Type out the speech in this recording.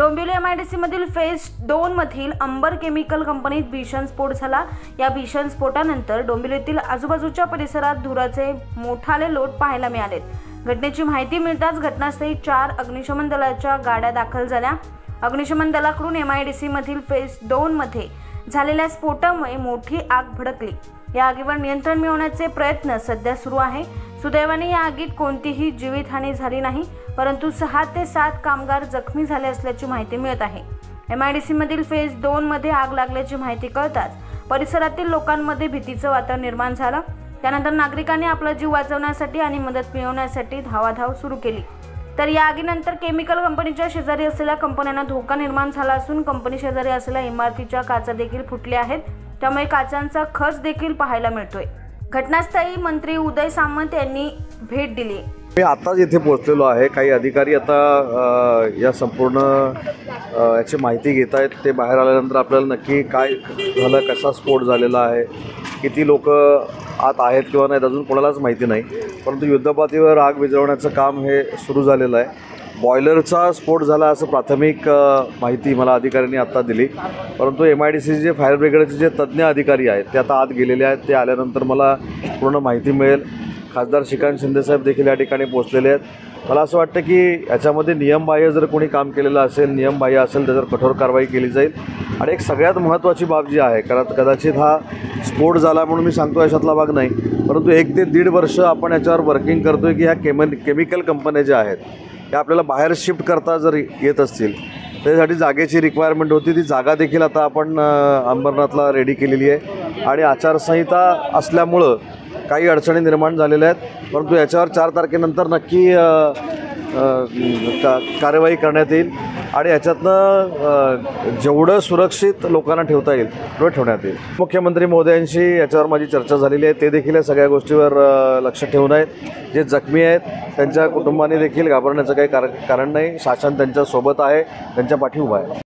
डोंबिल M I D सीमधील फेस्ट दोनमधील अंबर केमिकल कंपनीत भीषण स्फोट झाला. या भीषण स्फोटानंतर डोंबिवलीतील आजूबाजूच्या परिसरात धुराचे मोठाले लोट पाहायला मिळालेत घटनेची माहिती मिळताच घटनास्थळी चार अग्निशमन दलाच्या गाड्या दाखल झाल्या. अग्निशमन दलाकडून एम आय डी सीमधील फेज दोनमध्ये झालेल्या स्फोटामुळे मोठी आग भडकली. या आगीवर नियंत्रण मिळवण्याचे प्रयत्न सध्या सुरू आहे. सुदैवाने या आगीत कोणतीही जीवितहानी झाली नाही परंतु सहा ते सात कामगार जखमी झाले असल्याची माहिती मिळत आहे. एम आय डी सीमधील फेज दोनमध्ये आग लागल्याची माहिती कळताच परिसरातील लोकांमध्ये भीतीचं वातावरण निर्माण झालं. त्यानंतर नागरिकांनी आपला जीव वाचवण्यासाठी आणि मदत मिळवण्यासाठी धावाधाव सुरू केली. तर या आगीनंतर केमिकल कंपनीच्या शेजारी असलेल्या कंपन्यांना धोका निर्माण झाला असून कंपनी शेजारी असलेल्या इमारतीच्या काचा देखील फुटल्या आहेत. त्यामुळे काचांचा खच देखील पाहायला मिळतोय. घटनास्थळी मंत्री उदय सामंत यांनी भेट दिली. मी आत्ताच इथे पोहोचलेलो आहे. काही अधिकारी आता या संपूर्ण याची माहिती घेत आहेत ते बाहेर आल्यानंतर आपल्याला नक्की काय झालं कसा स्फोट झालेला आहे किती लोक आत आहेत किंवा नाहीत अजून कोणालाच माहिती नाही. परंतु युद्धपातीवर आग विझवण्याचं काम हे सुरू झालेलं आहे. बॉयलरचा स्फोट झाला असं प्राथमिक माहिती मला अधिकाऱ्यांनी आत्ता दिली. परंतु एम आय डी सीचे जे फायर ब्रिगेडचे जे तज्ज्ञ अधिकारी आहेत ते आता आत गेलेले आहेत. ते आल्यानंतर मला पूर्ण माहिती मिळेल. खासदार श्रीकांत शिंदेसाहेब देखील या ठिकाणी पोहोचलेले आहेत. मला असं वाटतं की याच्यामध्ये नियमबाह्य जर कोणी काम केलेलं असेल नियमबाह्य असेल त्याच्यावर कठोर कारवाई केली जाईल. आणि एक सगळ्यात महत्त्वाची बाब जी आहे कारण कदाचित हा स्फोट झाला म्हणून मी सांगतो याच्यातला भाग नाही. परंतु एक ते दीड वर्ष आपण याच्यावर वर्किंग करतो आहे की ह्या केम केमिकल कंपन्या ज्या आहेत हे आपल्याला बाहेर शिफ्ट करता जर येत असतील त्यासाठी जागेची रिक्वायरमेंट होती ती जागा देखील आता आपण अंबरनाथला रेडी केलेली आहे. आणि आचारसंहिता असल्यामुळं काही अडचणी निर्माण झालेल्या आहेत. परंतु याच्यावर चार तारखेनंतर नक्की का कार्यवाही करण्यात येईल. आणि याच्यातनं जेवढं सुरक्षित लोकांना ठेवता येईल तेवढं ठेवण्यात येईल. मुख्यमंत्री मोदयांशी याच्यावर माझी चर्चा झालेली आहे. ते देखील या सगळ्या गोष्टीवर लक्ष ठेवून आहेत. जे जखमी आहेत त्यांच्या कुटुंबाने देखील घाबरण्याचं काही कारण कारण नाही. शासन त्यांच्यासोबत आहे त्यांच्या पाठी उभा आहे.